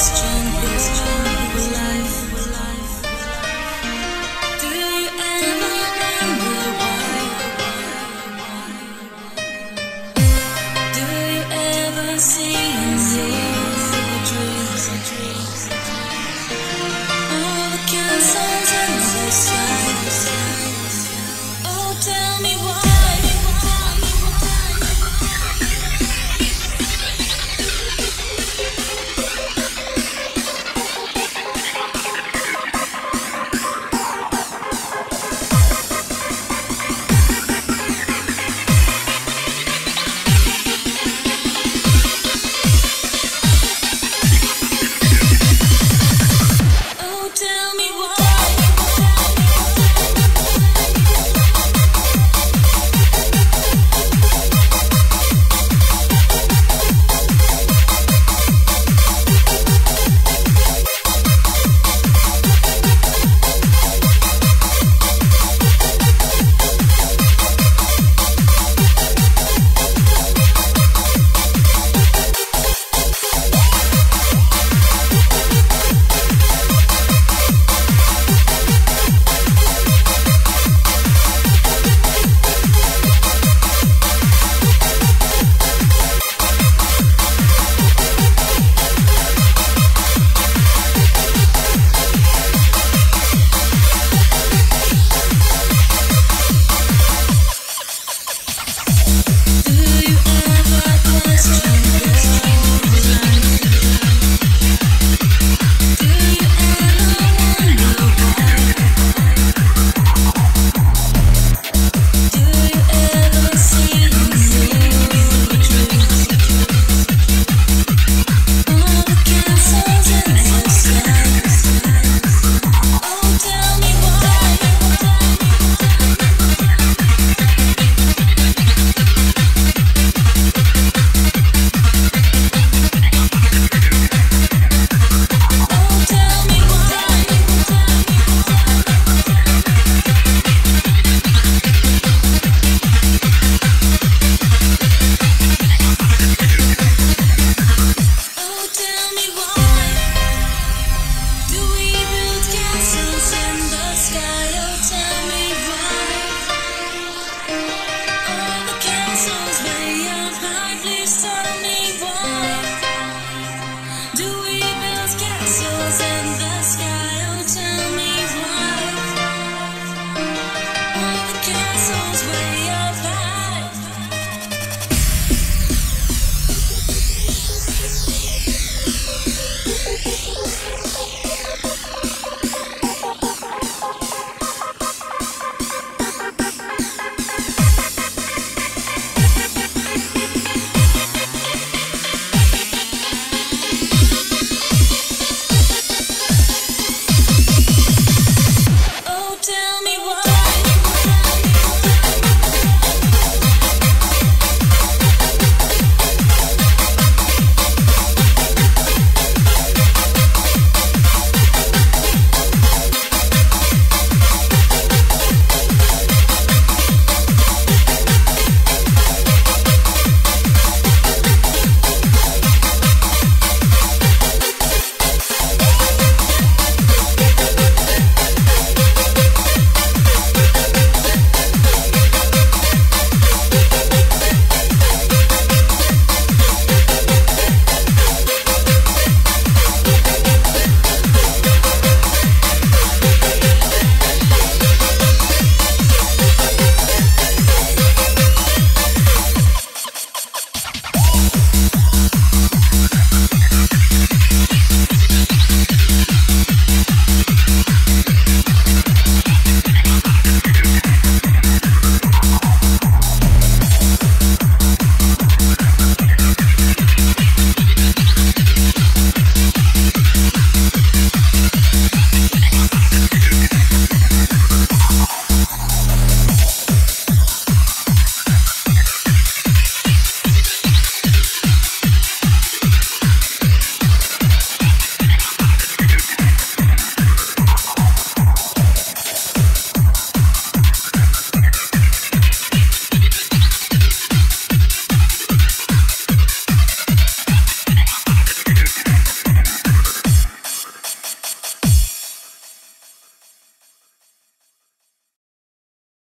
question. question. Sometimes I'm We are